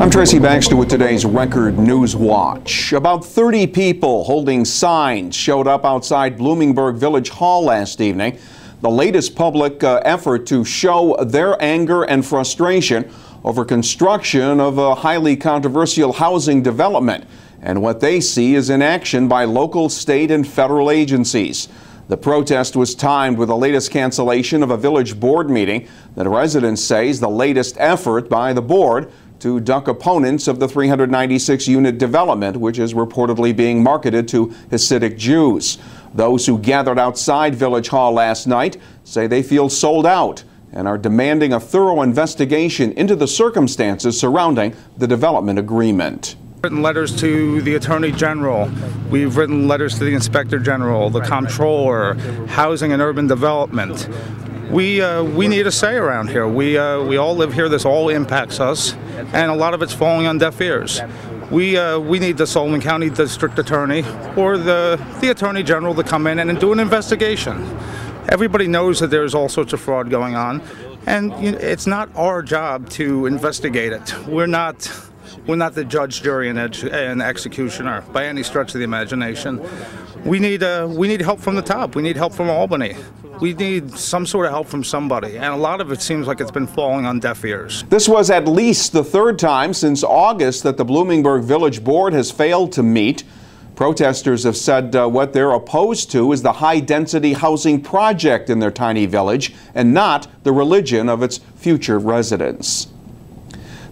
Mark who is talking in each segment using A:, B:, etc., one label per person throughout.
A: I'm Tracy Baxter with today's Record News Watch. About 30 people holding signs showed up outside Bloomingburg Village Hall last evening. The latest public uh, effort to show their anger and frustration over construction of a highly controversial housing development and what they see as inaction by local, state, and federal agencies. The protest was timed with the latest cancellation of a village board meeting that residents say is the latest effort by the board to duck opponents of the 396 unit development, which is reportedly being marketed to Hasidic Jews. Those who gathered outside Village Hall last night say they feel sold out and are demanding a thorough investigation into the circumstances surrounding the development agreement
B: written letters to the Attorney General. We've written letters to the Inspector General, the Comptroller, Housing and Urban Development. We, uh, we need a say around here. We, uh, we all live here. This all impacts us, and a lot of it's falling on deaf ears. We, uh, we need the Sullivan County District Attorney or the, the Attorney General to come in and, and do an investigation. Everybody knows that there's all sorts of fraud going on, and you know, it's not our job to investigate it. We're not we're not the judge, jury, and, and executioner by any stretch of the imagination. We need uh, we need help from the top. We need help from Albany. We need some sort of help from somebody, and a lot of it seems like it's been falling on deaf ears.
A: This was at least the third time since August that the Bloomingburg Village Board has failed to meet. Protesters have said uh, what they're opposed to is the high density housing project in their tiny village and not the religion of its future residents.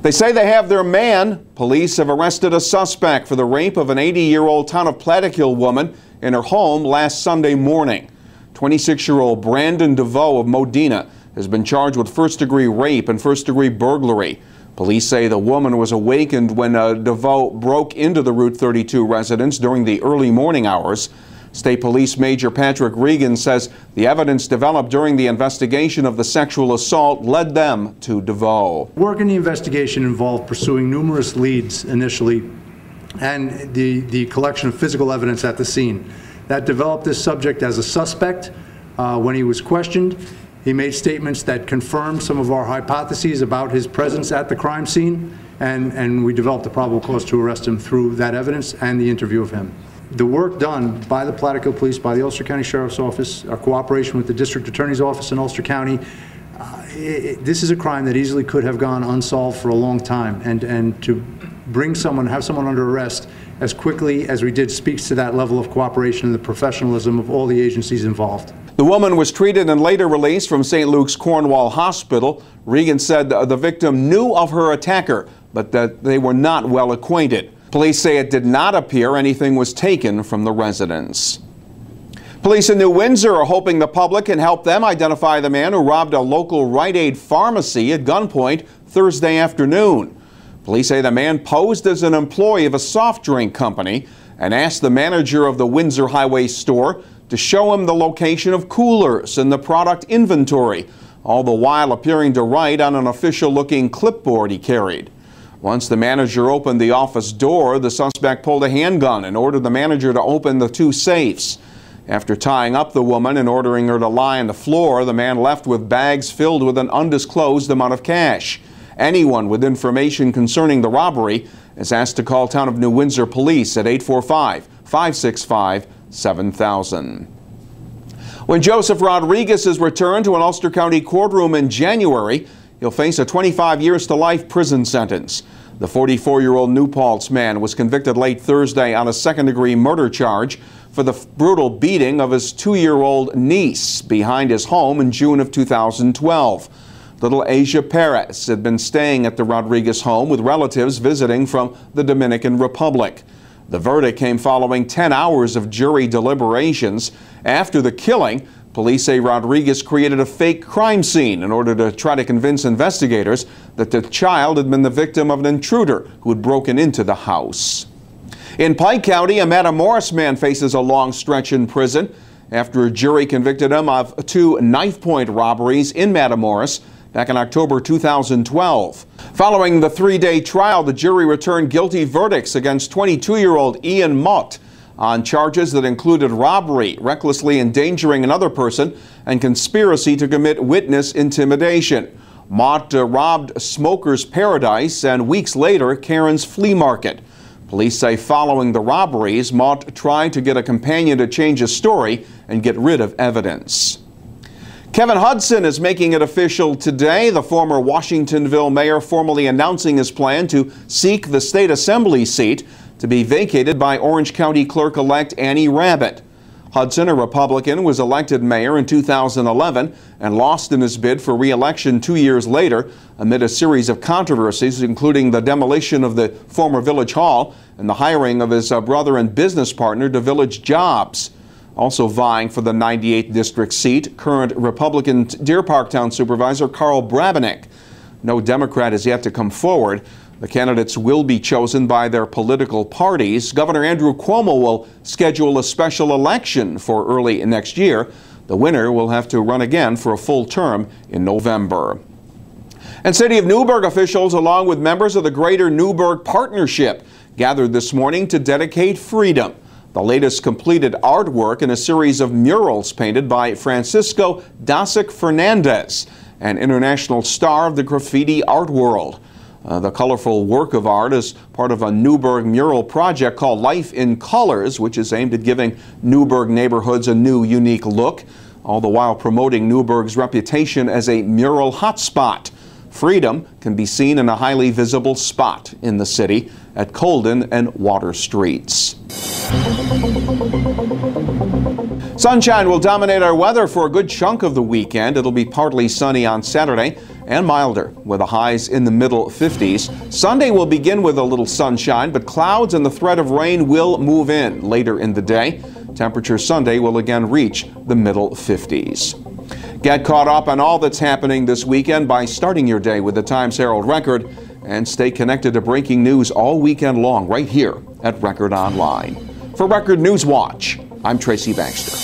A: They say they have their man. Police have arrested a suspect for the rape of an 80 year old town of Plattekill woman in her home last Sunday morning. 26 year old Brandon DeVoe of Modena has been charged with first degree rape and first degree burglary. Police say the woman was awakened when uh, DeVoe broke into the Route 32 residence during the early morning hours. State Police Major Patrick Regan says the evidence developed during the investigation of the sexual assault led them to DeVoe.
C: Work in the investigation involved pursuing numerous leads initially and the, the collection of physical evidence at the scene. That developed this subject as a suspect uh, when he was questioned. He made statements that confirmed some of our hypotheses about his presence at the crime scene, and, and we developed a probable cause to arrest him through that evidence and the interview of him the work done by the Plattekill Police, by the Ulster County Sheriff's Office, our cooperation with the District Attorney's Office in Ulster County, uh, it, this is a crime that easily could have gone unsolved for a long time. And, and to bring someone, have someone under arrest as quickly as we did speaks to that level of cooperation and the professionalism of all the agencies involved.
A: The woman was treated and later released from St. Luke's Cornwall Hospital. Regan said the victim knew of her attacker, but that they were not well acquainted. Police say it did not appear anything was taken from the residence. Police in New Windsor are hoping the public can help them identify the man who robbed a local Rite Aid pharmacy at gunpoint Thursday afternoon. Police say the man posed as an employee of a soft drink company and asked the manager of the Windsor Highway store to show him the location of coolers and the product inventory, all the while appearing to write on an official looking clipboard he carried. Once the manager opened the office door, the suspect pulled a handgun and ordered the manager to open the two safes. After tying up the woman and ordering her to lie on the floor, the man left with bags filled with an undisclosed amount of cash. Anyone with information concerning the robbery is asked to call Town of New Windsor Police at 845 565 7000. When Joseph Rodriguez is returned to an Ulster County courtroom in January, He'll face a 25 years to life prison sentence. The 44 year old New Paltz man was convicted late Thursday on a second degree murder charge for the brutal beating of his two year old niece behind his home in June of 2012. Little Asia Perez had been staying at the Rodriguez home with relatives visiting from the Dominican Republic. The verdict came following 10 hours of jury deliberations. After the killing, Police say Rodriguez created a fake crime scene in order to try to convince investigators that the child had been the victim of an intruder who had broken into the house. In Pike County, a Matamoros man faces a long stretch in prison after a jury convicted him of two knife point robberies in Matamoros back in October 2012. Following the three day trial, the jury returned guilty verdicts against 22 year old Ian Mott on charges that included robbery, recklessly endangering another person, and conspiracy to commit witness intimidation. Mott uh, robbed Smoker's Paradise and weeks later, Karen's Flea Market. Police say following the robberies, Mott tried to get a companion to change his story and get rid of evidence. Kevin Hudson is making it official today. The former Washingtonville mayor formally announcing his plan to seek the state assembly seat to be vacated by Orange County Clerk-elect Annie Rabbitt. Hudson, a Republican, was elected mayor in 2011 and lost in his bid for re-election two years later amid a series of controversies, including the demolition of the former Village Hall and the hiring of his uh, brother and business partner to Village Jobs. Also vying for the 98th district seat, current Republican Deerpark Town Supervisor Karl Brabenec. No Democrat has yet to come forward. The candidates will be chosen by their political parties. Governor Andrew Cuomo will schedule a special election for early next year. The winner will have to run again for a full term in November. And City of Newburgh officials, along with members of the Greater Newburgh Partnership, gathered this morning to dedicate freedom. The latest completed artwork in a series of murals painted by Francisco Dasic Fernandez, an international star of the graffiti art world. Uh, the colorful work of art is part of a Newburgh mural project called Life in Colors, which is aimed at giving Newburgh neighborhoods a new, unique look, all the while promoting Newburgh's reputation as a mural hotspot. Freedom can be seen in a highly visible spot in the city at Colden and Water Streets. Sunshine will dominate our weather for a good chunk of the weekend. It'll be partly sunny on Saturday and milder with the highs in the middle 50s. Sunday will begin with a little sunshine, but clouds and the threat of rain will move in later in the day. Temperature Sunday will again reach the middle 50s. Get caught up on all that's happening this weekend by starting your day with the Times Herald Record and stay connected to breaking news all weekend long right here at Record Online. For Record News Watch, I'm Tracy Baxter.